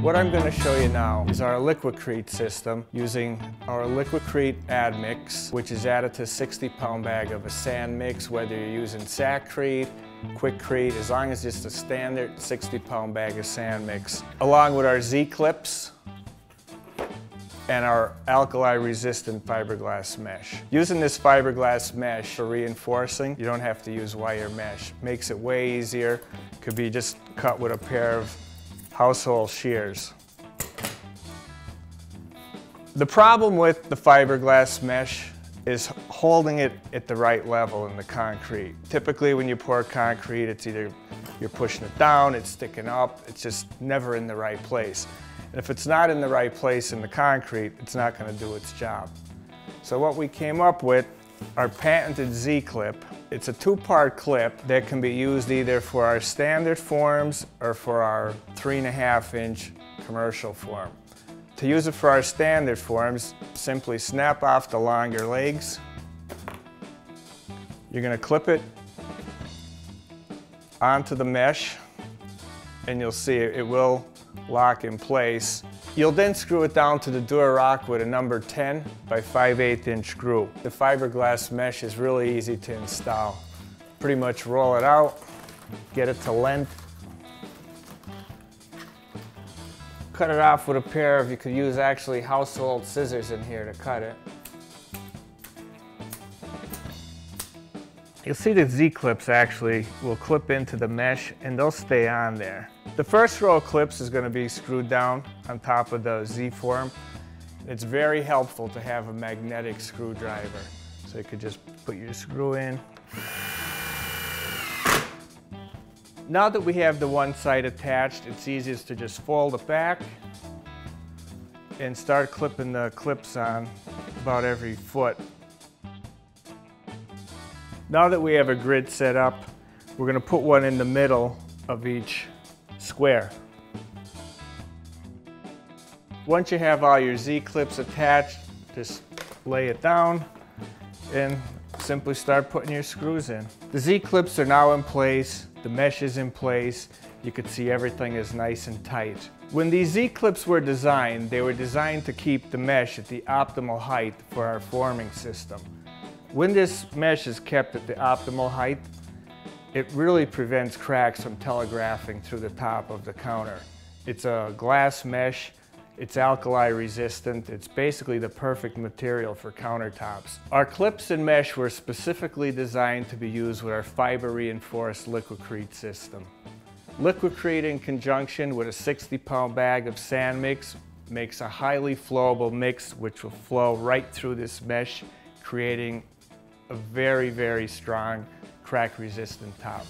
What I'm going to show you now is our Liqui-Crete system using our Liqui-Crete Admix, which is added to a 60 pound bag of a sand mix, whether you're using Sakrete, Quikrete, as long as it's a standard 60 pound bag of sand mix, along with our Z-clips and our alkali resistant fiberglass mesh. Using this fiberglass mesh for reinforcing, you don't have to use wire mesh. Makes it way easier. Could be just cut with a pair of household shears. The problem with the fiberglass mesh is holding it at the right level in the concrete. Typically when you pour concrete, it's either you're pushing it down, it's sticking up, it's just never in the right place. And if it's not in the right place in the concrete, it's not gonna do its job. So what we came up with, our patented Z-clip, it's a two-part clip that can be used either for our standard forms or for our three and a half inch commercial form. To use it for our standard forms, simply snap off the longer legs. You're gonna clip it onto the mesh and you'll see it will lock in place. You'll then screw it down to the Durarock with a number 10 by 5 8 inch screw. The fiberglass mesh is really easy to install. Pretty much roll it out, get it to length. Cut it off with a pair of, you could use actually household scissors in here to cut it. You'll see the Z-clips actually will clip into the mesh and they'll stay on there. The first row of clips is going to be screwed down on top of the Z-form. It's very helpful to have a magnetic screwdriver. So you could just put your screw in. Now that we have the one side attached, it's easiest to just fold it back and start clipping the clips on about every foot now that we have a grid set up, we're going to put one in the middle of each square. Once you have all your Z-clips attached, just lay it down and simply start putting your screws in. The Z-clips are now in place, the mesh is in place, you can see everything is nice and tight. When these Z-clips were designed, they were designed to keep the mesh at the optimal height for our forming system. When this mesh is kept at the optimal height, it really prevents cracks from telegraphing through the top of the counter. It's a glass mesh, it's alkali resistant, it's basically the perfect material for countertops. Our clips and mesh were specifically designed to be used with our fiber reinforced Liqui-Crete system. Liqui-Crete in conjunction with a 60 pound bag of sand mix makes a highly flowable mix which will flow right through this mesh creating a very, very strong crack resistant top.